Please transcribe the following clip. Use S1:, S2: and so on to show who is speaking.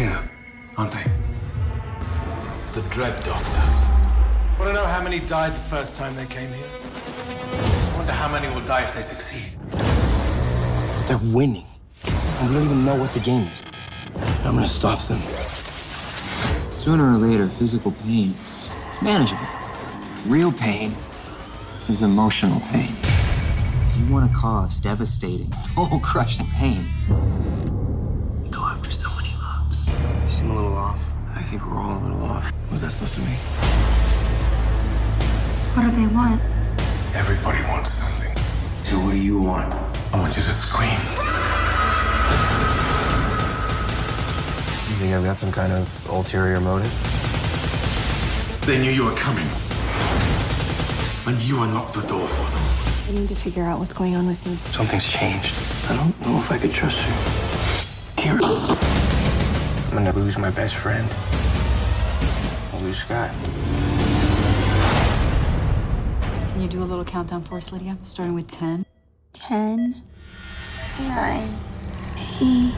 S1: here, aren't they? The Dread Doctors. Want to know how many died the first time they came here? I wonder how many will die if they succeed.
S2: They're winning. And we don't even know what the game is. I'm gonna stop them.
S3: Sooner or later, physical pain is it's manageable. Real pain is emotional pain. If you want to cause devastating, soul-crushing pain,
S2: I think we're all a little off. What's that supposed to mean?
S4: What do they want?
S1: Everybody wants something.
S2: So what do you want?
S1: I want you to scream.
S5: You think I've got some kind of ulterior motive?
S1: They knew you were coming. And you unlocked the door for them.
S4: I need to figure out what's going on with me.
S2: Something's changed. I don't know if I could trust you. Kira. I'm gonna lose my best friend. I'll lose Scott.
S6: Can you do a little countdown for us, Lydia? Starting with 10.
S4: 10, 9, 8,